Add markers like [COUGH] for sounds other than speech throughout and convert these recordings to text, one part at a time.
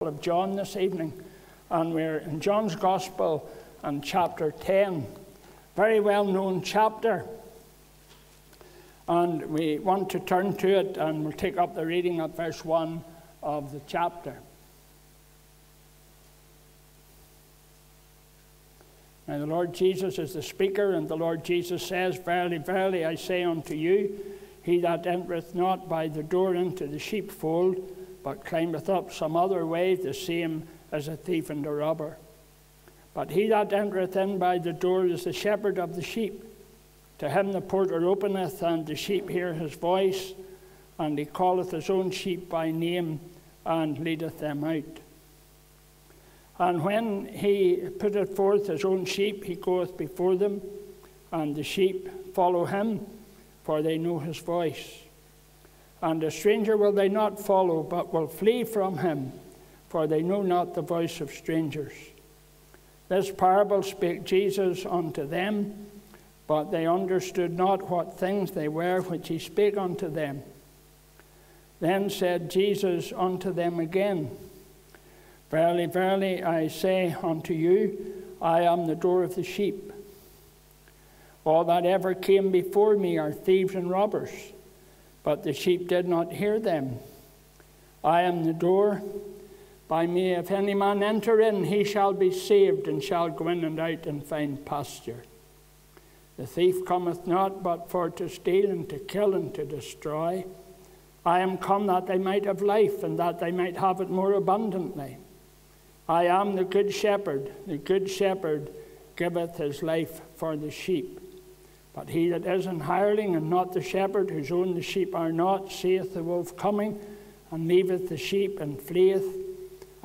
of John this evening, and we're in John's Gospel and chapter 10. Very well known chapter. And we want to turn to it, and we'll take up the reading at verse 1 of the chapter. Now, the Lord Jesus is the speaker, and the Lord Jesus says, Verily, verily, I say unto you, he that entereth not by the door into the sheepfold, but climbeth up some other way, the same as a thief and a robber. But he that entereth in by the door is the shepherd of the sheep. To him the porter openeth, and the sheep hear his voice, and he calleth his own sheep by name, and leadeth them out. And when he putteth forth his own sheep, he goeth before them, and the sheep follow him, for they know his voice. And a stranger will they not follow, but will flee from him, for they know not the voice of strangers. This parable spake Jesus unto them, but they understood not what things they were which he spake unto them. Then said Jesus unto them again, Verily, verily, I say unto you, I am the door of the sheep. All that ever came before me are thieves and robbers but the sheep did not hear them. I am the door. By me, if any man enter in, he shall be saved, and shall go in and out and find pasture. The thief cometh not but for to steal and to kill and to destroy. I am come that they might have life, and that they might have it more abundantly. I am the good shepherd. The good shepherd giveth his life for the sheep. But he that is an hireling and not the shepherd, whose own the sheep are not, seeth the wolf coming, and leaveth the sheep, and fleeth,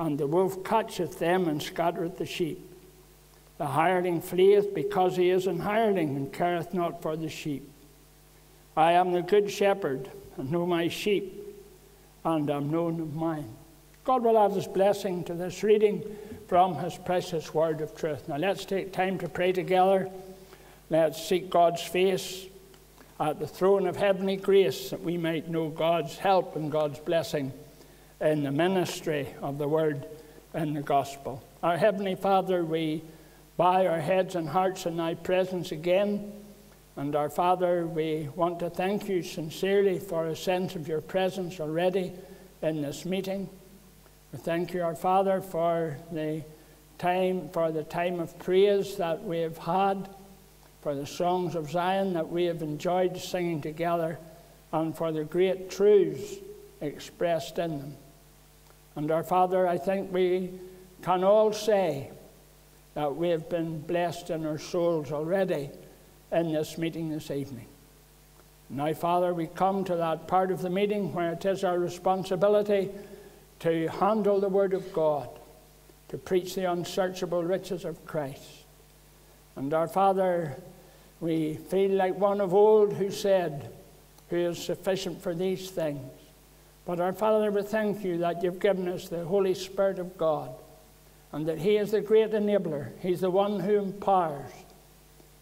and the wolf catcheth them, and scattereth the sheep. The hireling fleeth because he is an hireling, and careth not for the sheep. I am the good shepherd, and know my sheep, and am known of mine. God will add his blessing to this reading from his precious word of truth. Now let's take time to pray together. Let's seek God's face at the throne of heavenly grace that we might know God's help and God's blessing in the ministry of the word and the gospel. Our Heavenly Father, we bow our heads and hearts in Thy presence again. And our Father, we want to thank you sincerely for a sense of your presence already in this meeting. We thank you, our Father, for the time, for the time of praise that we have had for the songs of Zion that we have enjoyed singing together, and for the great truths expressed in them. And our Father, I think we can all say that we have been blessed in our souls already in this meeting this evening. Now, Father, we come to that part of the meeting where it is our responsibility to handle the Word of God, to preach the unsearchable riches of Christ. And our Father, we feel like one of old who said, Who is sufficient for these things? But our Father, we thank you that you've given us the Holy Spirit of God and that He is the great enabler. He's the one who empowers.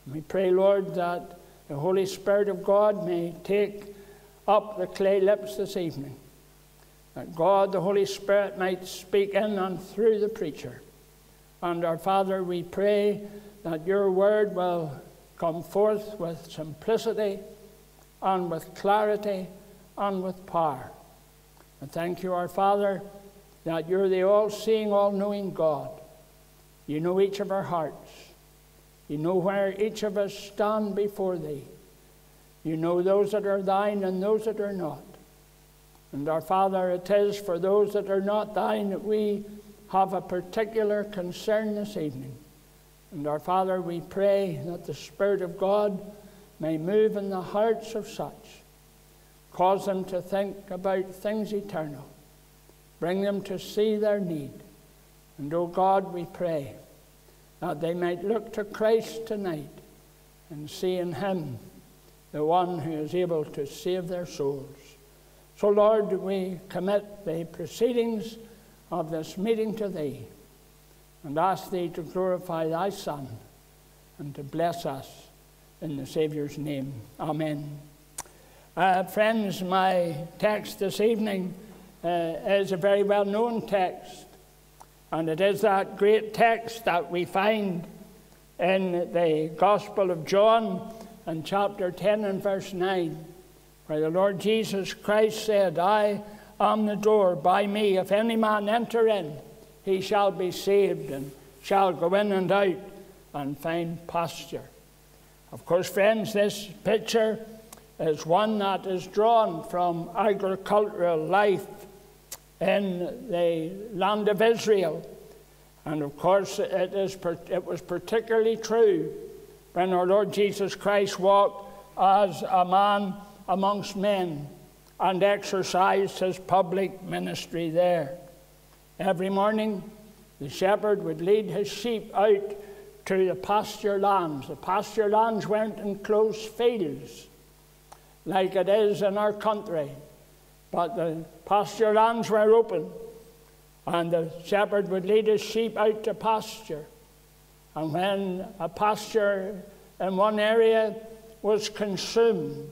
And we pray, Lord, that the Holy Spirit of God may take up the clay lips this evening. That God, the Holy Spirit, might speak in and through the preacher. And our Father, we pray that your word will come forth with simplicity and with clarity and with power. And thank you, our Father, that you're the all seeing, all knowing God. You know each of our hearts. You know where each of us stand before Thee. You know those that are Thine and those that are not. And our Father, it is for those that are not Thine that we have a particular concern this evening. And our Father, we pray that the Spirit of God may move in the hearts of such, cause them to think about things eternal, bring them to see their need. And, O oh God, we pray that they might look to Christ tonight and see in Him the one who is able to save their souls. So, Lord, we commit the proceedings of this meeting to Thee and ask Thee to glorify Thy Son and to bless us in the Saviour's name. Amen. Uh, friends, my text this evening uh, is a very well known text. And it is that great text that we find in the Gospel of John in chapter 10 and verse 9, where the Lord Jesus Christ said, I am the door, by me, if any man enter in, he shall be saved and shall go in and out and find pasture. Of course, friends, this picture is one that is drawn from agricultural life in the land of Israel. And of course, it, is, it was particularly true when our Lord Jesus Christ walked as a man amongst men and exercised his public ministry there. Every morning, the shepherd would lead his sheep out to the pasture lands. The pasture lands weren't enclosed fields like it is in our country, but the pasture lands were open, and the shepherd would lead his sheep out to pasture. And when a pasture in one area was consumed,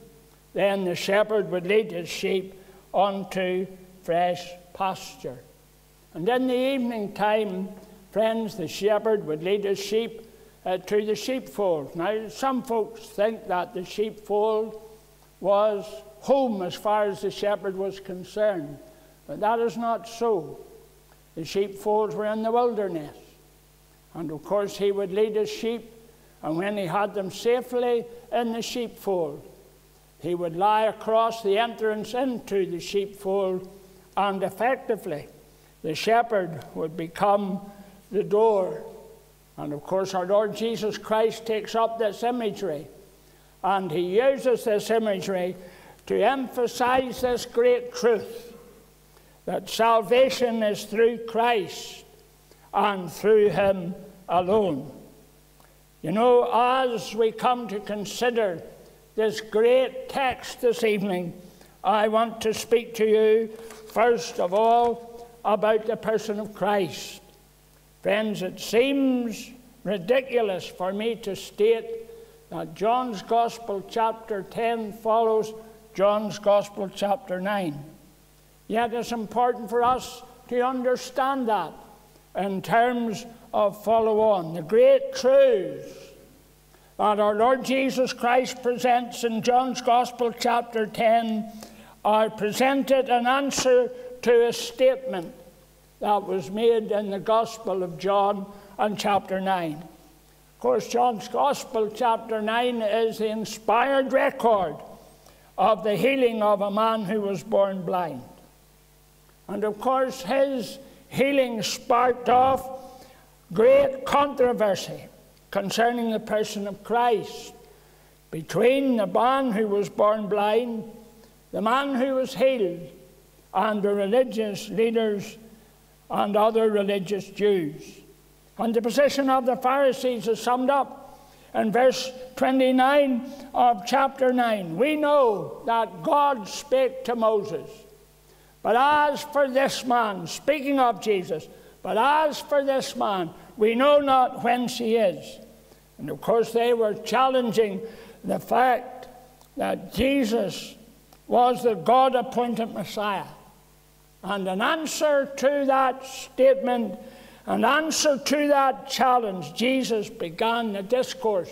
then the shepherd would lead his sheep onto fresh pasture. And in the evening time, friends, the shepherd would lead his sheep uh, to the sheepfold. Now, some folks think that the sheepfold was home as far as the shepherd was concerned, but that is not so. The sheepfolds were in the wilderness. And of course, he would lead his sheep, and when he had them safely in the sheepfold, he would lie across the entrance into the sheepfold, and effectively, the shepherd would become the door. And of course, our Lord Jesus Christ takes up this imagery, and he uses this imagery to emphasize this great truth that salvation is through Christ and through Him alone. You know, as we come to consider this great text this evening, I want to speak to you, first of all, about the person of Christ. Friends, it seems ridiculous for me to state that John's Gospel, chapter 10, follows John's Gospel, chapter 9. Yet it's important for us to understand that in terms of follow on. The great truths that our Lord Jesus Christ presents in John's Gospel, chapter 10, are presented in answer to a statement that was made in the Gospel of John and chapter 9. Of course, John's Gospel, chapter 9, is the inspired record of the healing of a man who was born blind. And of course, his healing sparked off great controversy concerning the person of Christ between the man who was born blind, the man who was healed, and the religious leaders and other religious Jews. And the position of the Pharisees is summed up in verse 29 of chapter 9. We know that God spake to Moses but as for this man, speaking of Jesus, but as for this man, we know not whence he is. And of course, they were challenging the fact that Jesus was the God appointed Messiah. And an answer to that statement, an answer to that challenge, Jesus began the discourse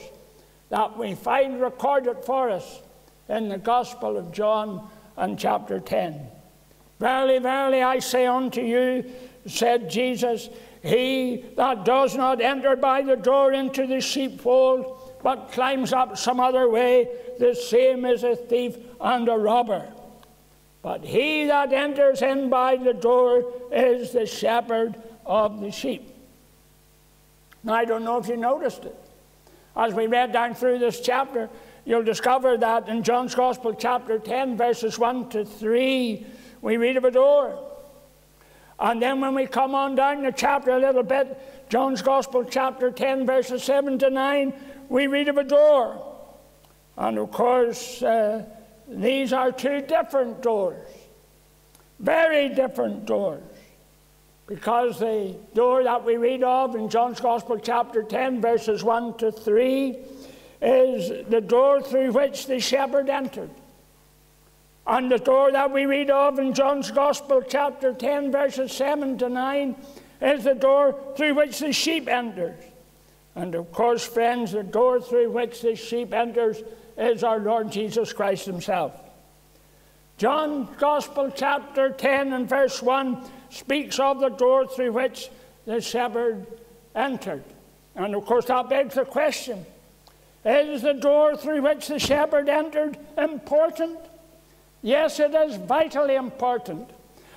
that we find recorded for us in the Gospel of John and chapter 10. Verily, verily, I say unto you, said Jesus, he that does not enter by the door into the sheepfold, but climbs up some other way, the same is a thief and a robber. But he that enters in by the door is the shepherd of the sheep. Now, I don't know if you noticed it. As we read down through this chapter, you'll discover that in John's Gospel, chapter 10, verses 1 to 3, we read of a door. And then when we come on down the chapter a little bit, John's Gospel, chapter 10, verses 7 to 9, we read of a door. And of course, uh, these are two different doors, very different doors. Because the door that we read of in John's Gospel, chapter 10, verses 1 to 3, is the door through which the shepherd entered. And the door that we read of in John's Gospel, chapter 10, verses 7 to 9, is the door through which the sheep enters. And of course, friends, the door through which the sheep enters is our Lord Jesus Christ Himself. John Gospel, chapter 10 and verse 1, speaks of the door through which the shepherd entered. And of course, that begs the question is the door through which the shepherd entered important? Yes, it is vitally important.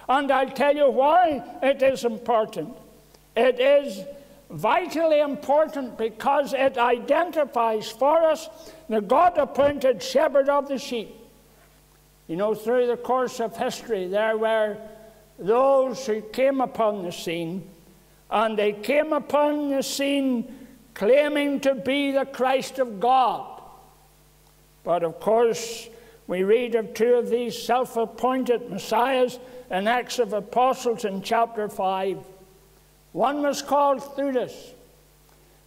And I'll tell you why it is important. It is vitally important because it identifies for us the God appointed shepherd of the sheep. You know, through the course of history, there were those who came upon the scene, and they came upon the scene claiming to be the Christ of God. But of course, we read of two of these self appointed messiahs in Acts of Apostles in chapter 5. One was called Theudas,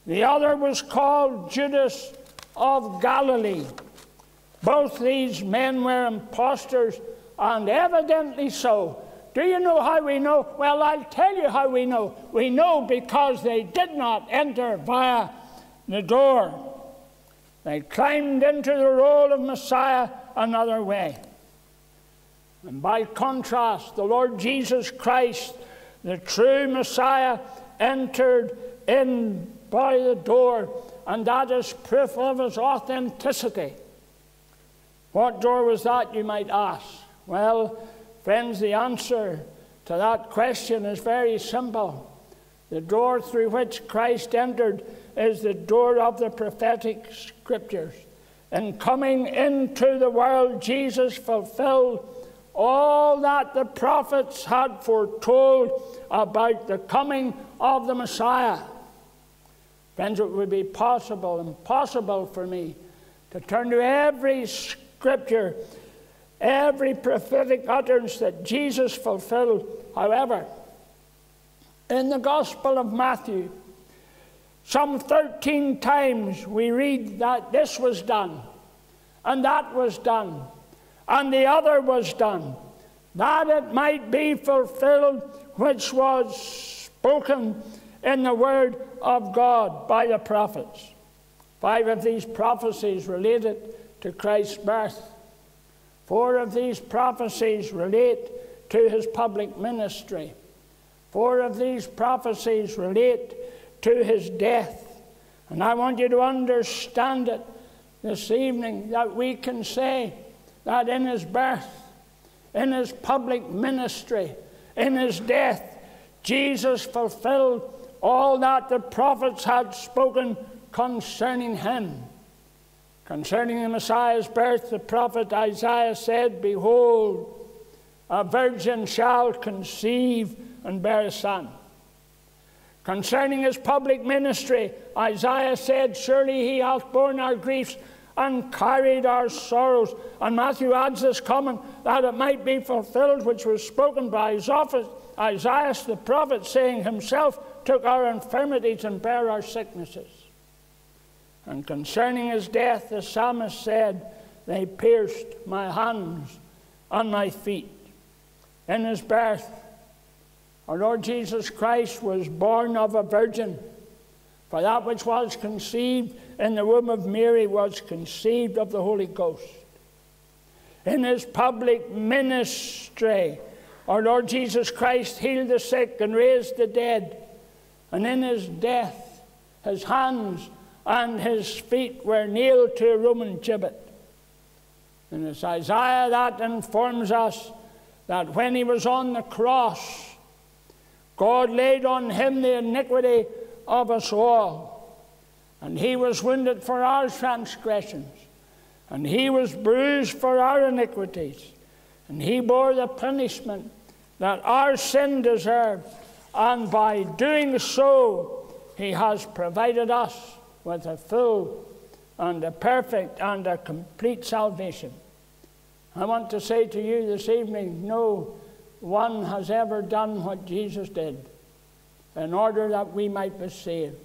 the other was called Judas of Galilee. Both these men were impostors, and evidently so. Do you know how we know? Well, I'll tell you how we know. We know because they did not enter via the door. They climbed into the role of Messiah another way. And by contrast, the Lord Jesus Christ, the true Messiah, entered in by the door, and that is proof of his authenticity. What door was that, you might ask? Well, friends, the answer to that question is very simple. The door through which Christ entered is the door of the prophetic scriptures. In coming into the world, Jesus fulfilled all that the prophets had foretold about the coming of the Messiah. Friends, it would be possible, impossible for me to turn to every scripture, every prophetic utterance that Jesus fulfilled. However, in the Gospel of Matthew, some 13 times we read that this was done, and that was done, and the other was done, that it might be fulfilled which was spoken in the Word of God by the prophets. Five of these prophecies related to Christ's birth. Four of these prophecies relate to his public ministry. Four of these prophecies relate to his death. And I want you to understand it this evening that we can say that in his birth, in his public ministry, in his death, Jesus fulfilled all that the prophets had spoken concerning him. Concerning the Messiah's birth, the prophet Isaiah said, Behold, a virgin shall conceive and bear a son. Concerning his public ministry, Isaiah said, Surely he hath borne our griefs and carried our sorrows. And Matthew adds this comment that it might be fulfilled, which was spoken by Isaiah the prophet, saying, Himself took our infirmities and bare our sicknesses. And concerning his death, the psalmist said, They pierced my hands and my feet. In his birth, our Lord Jesus Christ was born of a virgin. For that which was conceived in the womb of Mary was conceived of the Holy Ghost. In his public ministry, our Lord Jesus Christ healed the sick and raised the dead. And in his death, his hands and his feet were nailed to a Roman gibbet. And it's Isaiah that informs us that when he was on the cross, God laid on him the iniquity of us all. And he was wounded for our transgressions, and he was bruised for our iniquities, and he bore the punishment that our sin deserved. And by doing so, he has provided us with a full and a perfect and a complete salvation. I want to say to you this evening no one has ever done what Jesus did in order that we might be saved.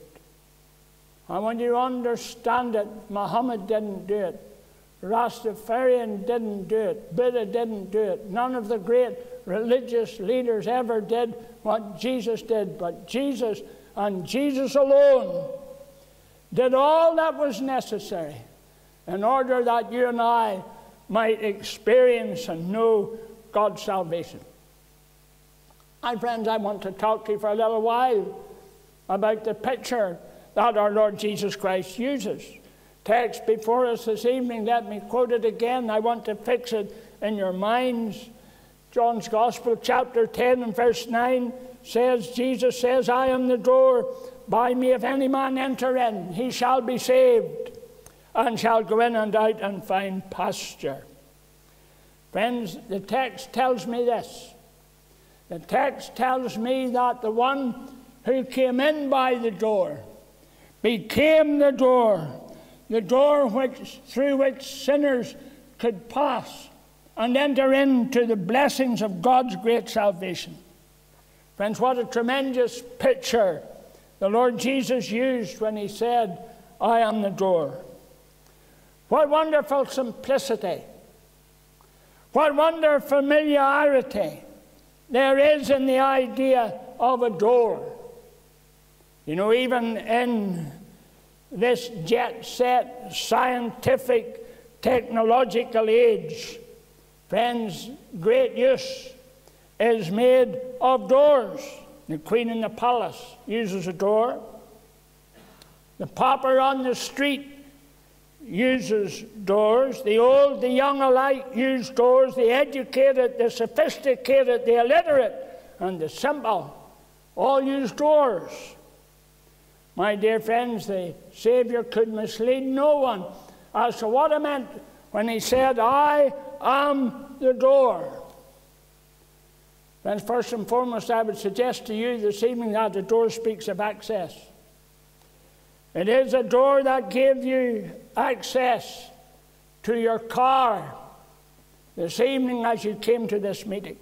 I want you understand it, Muhammad didn't do it. Rastafarian didn't do it. Buddha didn't do it. None of the great religious leaders ever did what Jesus did. But Jesus and Jesus alone did all that was necessary in order that you and I might experience and know God's salvation. Friends, I want to talk to you for a little while about the picture that our Lord Jesus Christ uses. Text before us this evening, let me quote it again. I want to fix it in your minds. John's Gospel, chapter 10 and verse 9 says, Jesus says, I am the door. By me, if any man enter in, he shall be saved, and shall go in and out and find pasture. Friends, the text tells me this. The text tells me that the one who came in by the door became the door, the door which, through which sinners could pass and enter into the blessings of God's great salvation. Friends, what a tremendous picture the Lord Jesus used when he said, I am the door. What wonderful simplicity. What wonderful familiarity there is in the idea of a door. You know, even in this jet set, scientific, technological age, friends, great use is made of doors. The queen in the palace uses a door. The pauper on the street uses doors. The old, the young alike use doors. The educated, the sophisticated, the illiterate, and the simple all use doors. My dear friends, the Savior could mislead no one as to what he meant when he said, I am the door. Then, first and foremost, I would suggest to you this evening that the door speaks of access. It is a door that gives you access to your car this evening as you came to this meeting.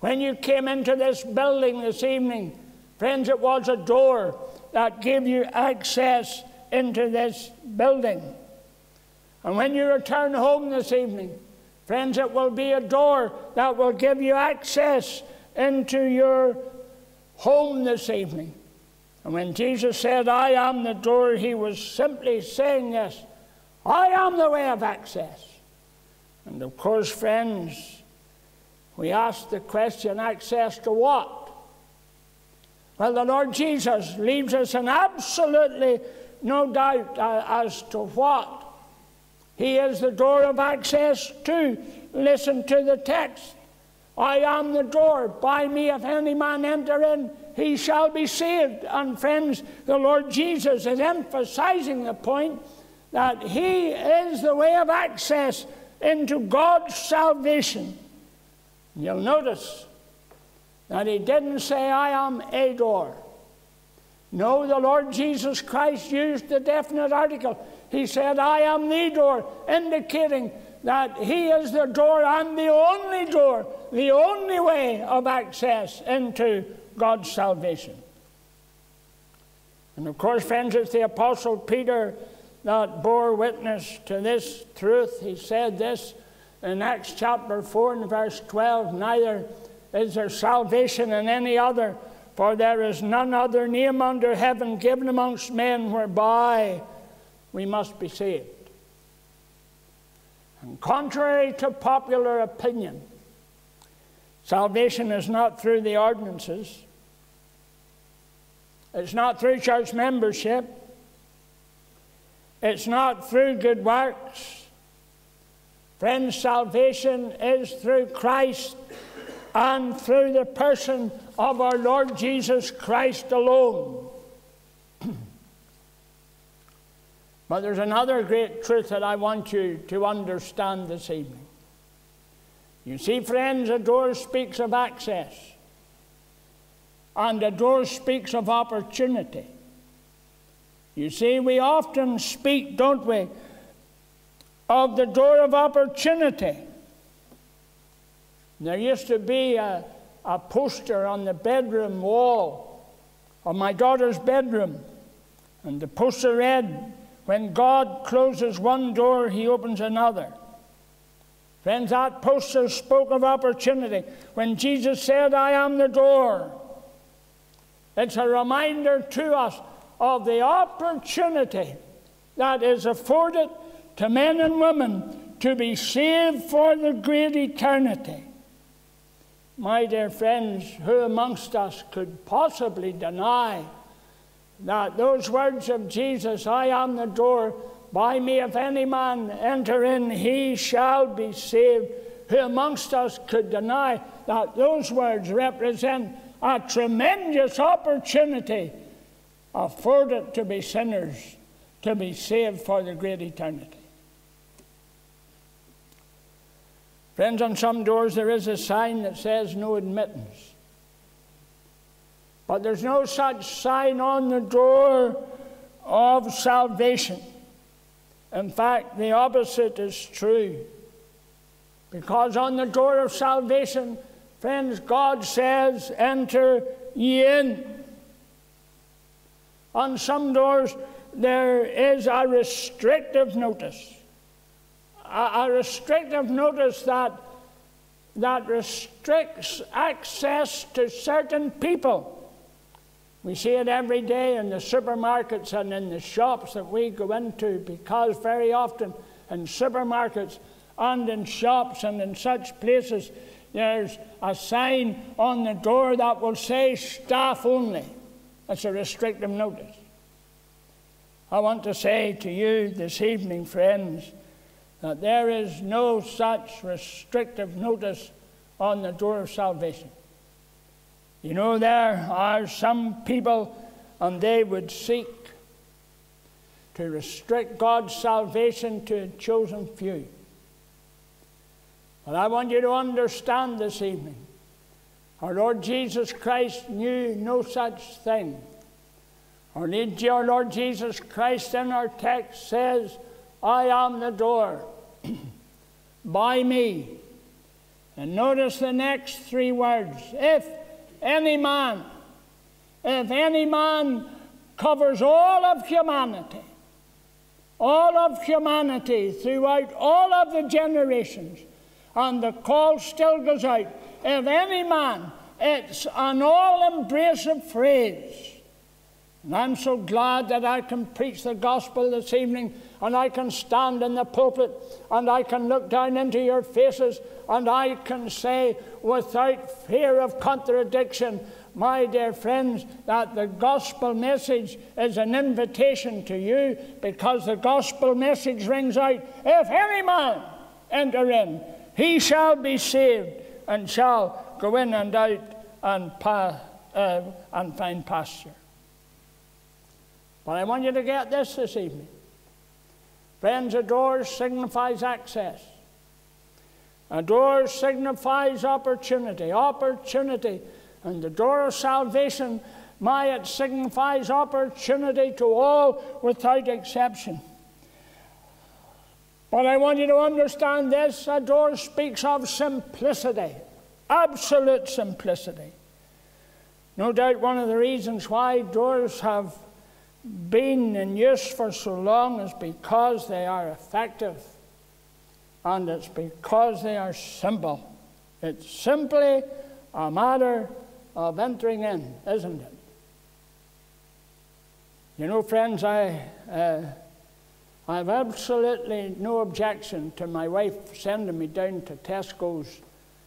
When you came into this building this evening, friends, it was a door that gave you access into this building. And when you return home this evening, Friends, it will be a door that will give you access into your home this evening. And when Jesus said, I am the door, he was simply saying this I am the way of access. And of course, friends, we ask the question access to what? Well, the Lord Jesus leaves us in absolutely no doubt uh, as to what. He is the door of access to. Listen to the text. I am the door. By me, if any man enter in, he shall be saved. And friends, the Lord Jesus is emphasizing the point that He is the way of access into God's salvation. You'll notice that He didn't say, I am a door. No, the Lord Jesus Christ used the definite article. He said, I am the door, indicating that He is the door and the only door, the only way of access into God's salvation. And of course, friends, it's the Apostle Peter that bore witness to this truth. He said this in Acts chapter 4 and verse 12 Neither is there salvation in any other, for there is none other name under heaven given amongst men whereby we must be saved. And contrary to popular opinion, salvation is not through the ordinances, it's not through church membership, it's not through good works. Friends, salvation is through Christ and through the person of our Lord Jesus Christ alone. [CLEARS THROAT] But there's another great truth that I want you to understand this evening. You see, friends, a door speaks of access, and the door speaks of opportunity. You see, we often speak, don't we, of the door of opportunity. There used to be a, a poster on the bedroom wall of my daughter's bedroom, and the poster read, When God closes one door, He opens another. Friends, that poster spoke of opportunity. When Jesus said, I am the door, it's a reminder to us of the opportunity that is afforded to men and women to be saved for the great eternity. My dear friends, who amongst us could possibly deny that those words of Jesus, I am the door, by me if any man enter in, he shall be saved. Who amongst us could deny that those words represent a tremendous opportunity afforded to be sinners to be saved for the great eternity? Friends, on some doors there is a sign that says no admittance. But there's no such sign on the door of salvation. In fact, the opposite is true. Because on the door of salvation, friends, God says, Enter ye in. On some doors, there is a restrictive notice. A, a restrictive notice that, that restricts access to certain people. We see it every day in the supermarkets and in the shops that we go into because very often in supermarkets and in shops and in such places there's a sign on the door that will say staff only. That's a restrictive notice. I want to say to you this evening, friends, that there is no such restrictive notice on the door of salvation. You know, there are some people, and they would seek to restrict God's salvation to a chosen few. But I want you to understand this evening our Lord Jesus Christ knew no such thing. Our Lord Jesus Christ in our text says, I am the door. [CLEARS THROAT] By me. And notice the next three words. If any man, if any man covers all of humanity, all of humanity throughout all of the generations, and the call still goes out. If any man, it's an all embracing phrase. And I'm so glad that I can preach the gospel this evening and I can stand in the pulpit and I can look down into your faces and I can say without fear of contradiction, my dear friends, that the gospel message is an invitation to you because the gospel message rings out if any man enter in, he shall be saved and shall go in and out and, pa- uh, and find pasture. But I want you to get this this evening. Friends, a door signifies access. A door signifies opportunity. Opportunity. And the door of salvation, my, it signifies opportunity to all without exception. But I want you to understand this a door speaks of simplicity, absolute simplicity. No doubt one of the reasons why doors have been in use for so long is because they are effective and it's because they are simple. It's simply a matter of entering in, isn't it? You know, friends, I, uh, I have absolutely no objection to my wife sending me down to Tesco's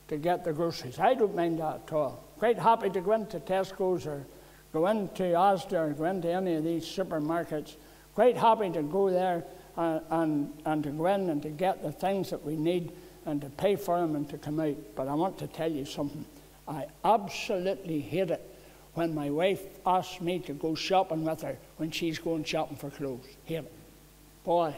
to get the groceries. I don't mind that at all. Quite happy to go into Tesco's or go into Asda or go into any of these supermarkets, quite happy to go there and, uh, and, and to go in and to get the things that we need and to pay for them and to come out. But I want to tell you something. I absolutely hate it when my wife asks me to go shopping with her when she's going shopping for clothes. Hate it. Boy.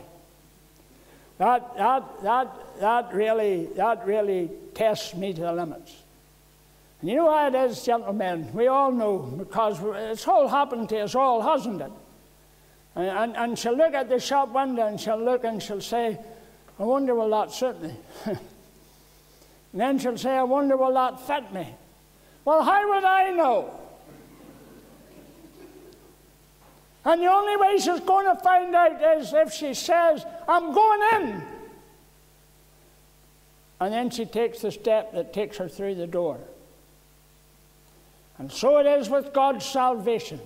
That, that, that, that, really, that really tests me to the limits. And you know how it is, gentlemen? We all know because it's all happened to us all, hasn't it? And, and, and she'll look at the shop window and she'll look and she'll say, I wonder will that suit me? [LAUGHS] and then she'll say, I wonder will that fit me? Well, how would I know? And the only way she's going to find out is if she says, I'm going in. And then she takes the step that takes her through the door. And so it is with God's salvation.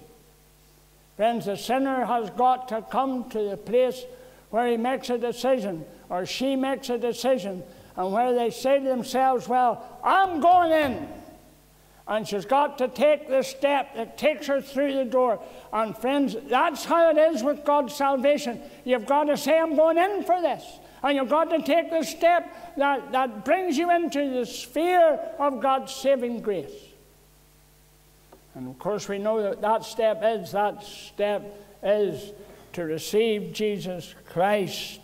Friends, the sinner has got to come to the place where he makes a decision or she makes a decision and where they say to themselves, Well, I'm going in. And she's got to take the step that takes her through the door. And friends, that's how it is with God's salvation. You've got to say, I'm going in for this. And you've got to take the step that, that brings you into the sphere of God's saving grace. And of course, we know that that step is that step is to receive Jesus Christ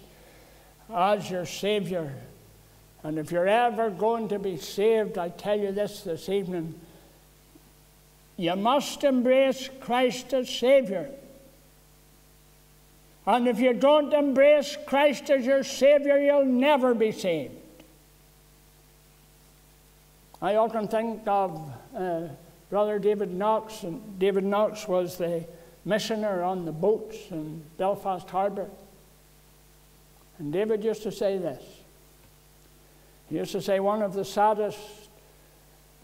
as your Savior. And if you're ever going to be saved, I tell you this this evening you must embrace Christ as Savior. And if you don't embrace Christ as your Savior, you'll never be saved. I often think of uh, Brother David Knox, and David Knox was the missioner on the boats in Belfast Harbour. And David used to say this. He used to say, one of the saddest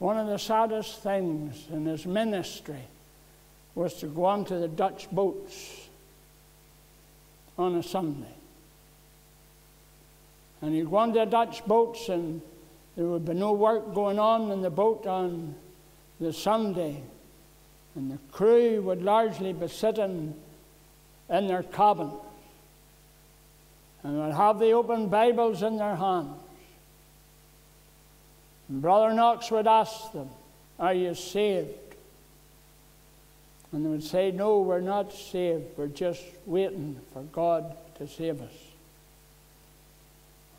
one of the saddest things in his ministry was to go onto the Dutch boats on a Sunday. And he'd go on the Dutch boats, and there would be no work going on in the boat on the Sunday. And the crew would largely be sitting in their cabins and would have the open Bibles in their hands. Brother Knox would ask them, Are you saved? And they would say, No, we're not saved. We're just waiting for God to save us.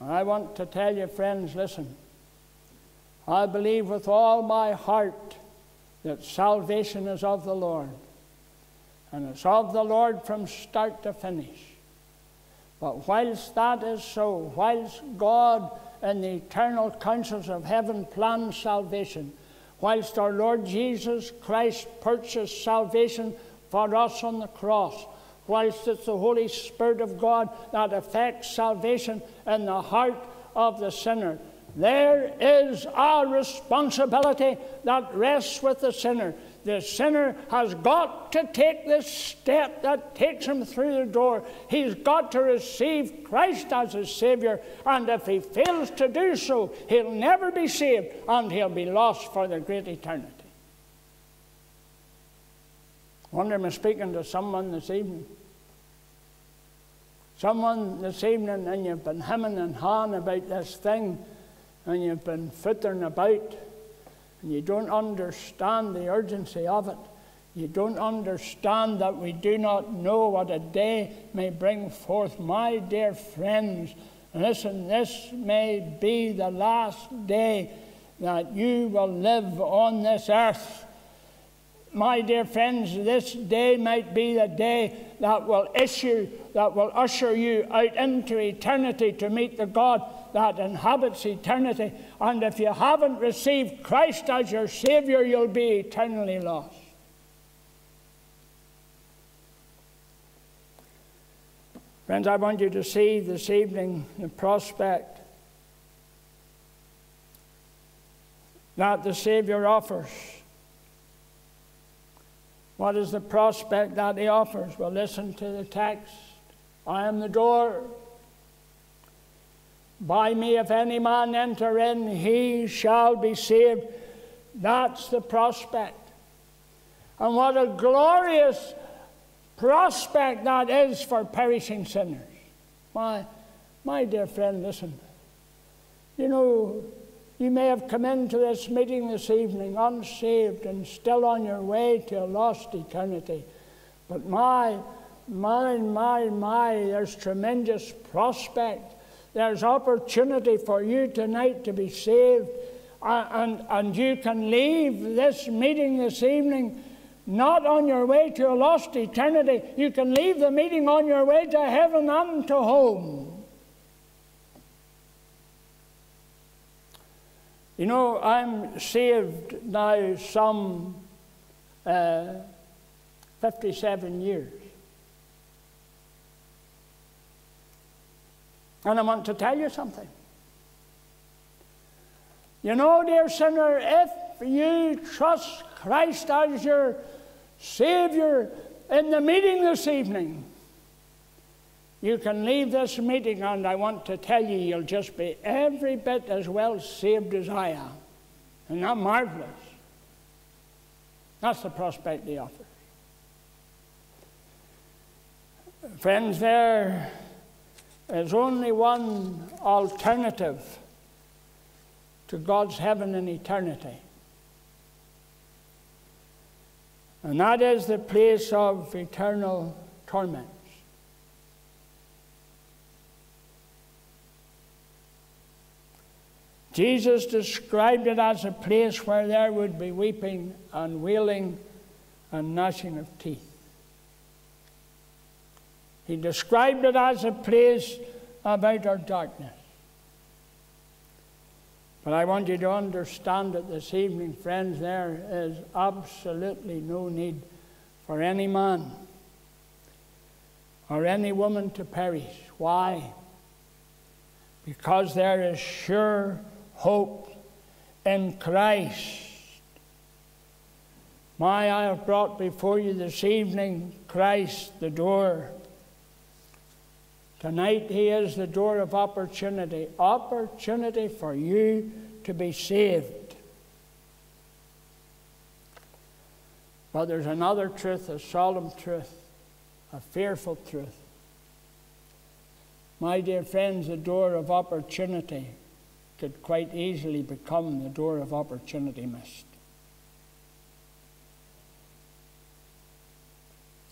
And I want to tell you, friends, listen. I believe with all my heart that salvation is of the Lord. And it's of the Lord from start to finish. But whilst that is so, whilst God and the eternal counsels of heaven plan salvation, whilst our Lord Jesus Christ purchased salvation for us on the cross, whilst it's the Holy Spirit of God that effects salvation in the heart of the sinner. There is a responsibility that rests with the sinner the sinner has got to take the step that takes him through the door. He's got to receive Christ as his Savior, and if he fails to do so, he'll never be saved and he'll be lost for the great eternity. I wonder am I speaking to someone this evening? Someone this evening, and you've been hemming and hawing about this thing, and you've been fittering about and you don't understand the urgency of it. You don't understand that we do not know what a day may bring forth. My dear friends, listen, this may be the last day that you will live on this earth. My dear friends, this day might be the day that will issue, that will usher you out into eternity to meet the God that inhabits eternity. And if you haven't received Christ as your Savior, you'll be eternally lost. Friends, I want you to see this evening the prospect that the Savior offers. What is the prospect that He offers? Well, listen to the text I am the door. By me, if any man enter in, he shall be saved. That's the prospect. And what a glorious prospect that is for perishing sinners. My, my dear friend, listen. You know, you may have come into this meeting this evening unsaved and still on your way to a lost eternity. But my, my, my, my, there's tremendous prospect there's opportunity for you tonight to be saved. And, and you can leave this meeting this evening not on your way to a lost eternity. You can leave the meeting on your way to heaven and to home. You know, I'm saved now some uh, 57 years. And I want to tell you something. You know, dear sinner, if you trust Christ as your Savior in the meeting this evening, you can leave this meeting, and I want to tell you, you'll just be every bit as well saved as I am. Isn't that marvelous? That's the prospect he offers. Friends, there is only one alternative to God's heaven and eternity. And that is the place of eternal torments. Jesus described it as a place where there would be weeping and wailing and gnashing of teeth. He described it as a place of outer darkness. But I want you to understand that this evening, friends, there is absolutely no need for any man or any woman to perish. Why? Because there is sure hope in Christ. My, I have brought before you this evening Christ, the door. Tonight, He is the door of opportunity opportunity for you to be saved. But there's another truth, a solemn truth, a fearful truth. My dear friends, the door of opportunity could quite easily become the door of opportunity missed.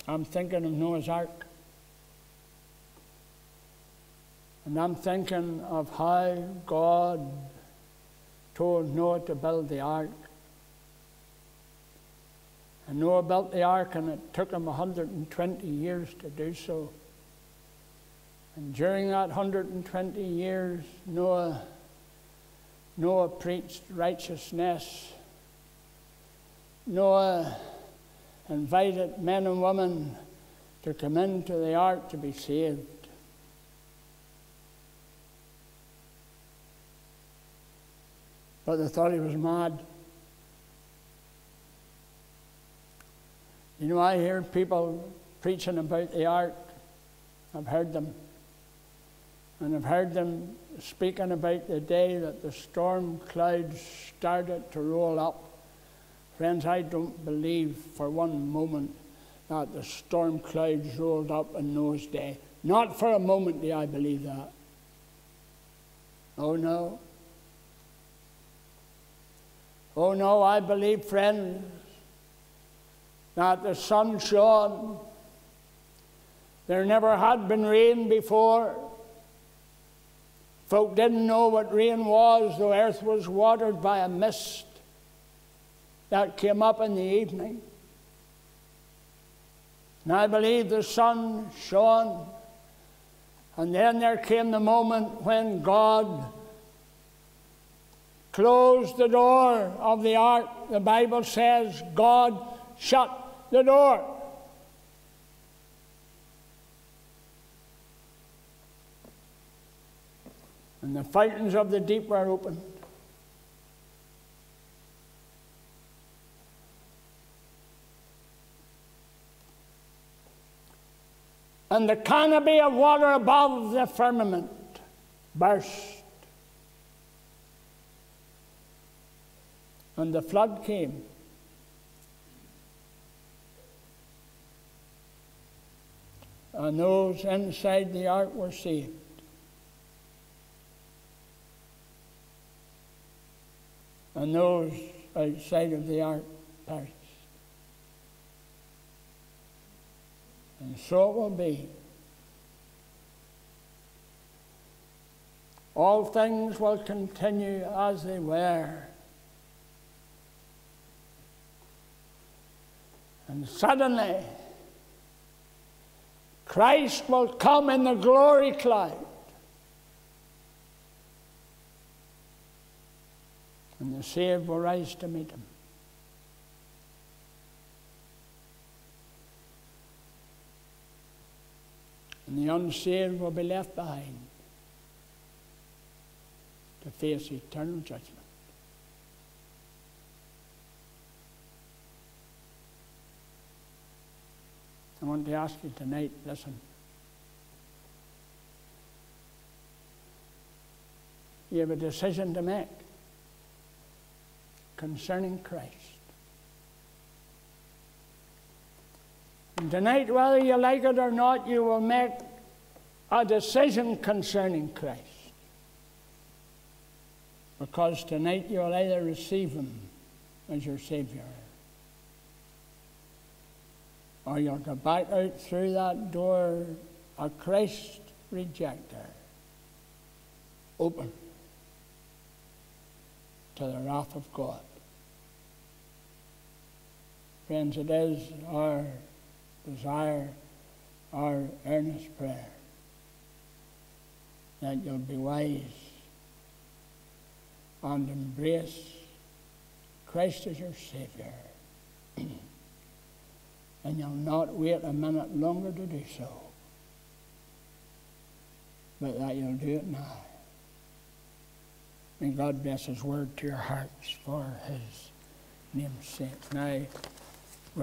I'm thinking of Noah's Ark. And I'm thinking of how God told Noah to build the ark. And Noah built the ark, and it took him 120 years to do so. And during that 120 years, Noah, Noah preached righteousness. Noah invited men and women to come into the ark to be saved. But they thought he was mad. You know, I hear people preaching about the ark. I've heard them. And I've heard them speaking about the day that the storm clouds started to roll up. Friends, I don't believe for one moment that the storm clouds rolled up in those days. Not for a moment do I believe that. Oh no. Oh no, I believe, friends, that the sun shone. There never had been rain before. Folk didn't know what rain was. The earth was watered by a mist that came up in the evening. And I believe the sun shone. And then there came the moment when God closed the door of the ark. The Bible says God shut the door. And the fountains of the deep were opened. And the canopy of water above the firmament burst. And the flood came. And those inside the ark were saved. And those outside of the ark perished. And so it will be. All things will continue as they were And suddenly, Christ will come in the glory cloud. And the saved will rise to meet him. And the unsaved will be left behind. to face eternal judgment. I want to ask you tonight listen. You have a decision to make concerning Christ. And tonight, whether you like it or not, you will make a decision concerning Christ. Because tonight you'll either receive Him as your Savior or you'll go back out through that door a Christ rejecter, open to the wrath of God. Friends, it is our desire, our earnest prayer that you'll be wise and embrace Christ as your Savior. [CLEARS THROAT] and you'll not wait a minute longer to do so, but that you'll do it now. May God bless His word to your hearts for His name's sake. Now,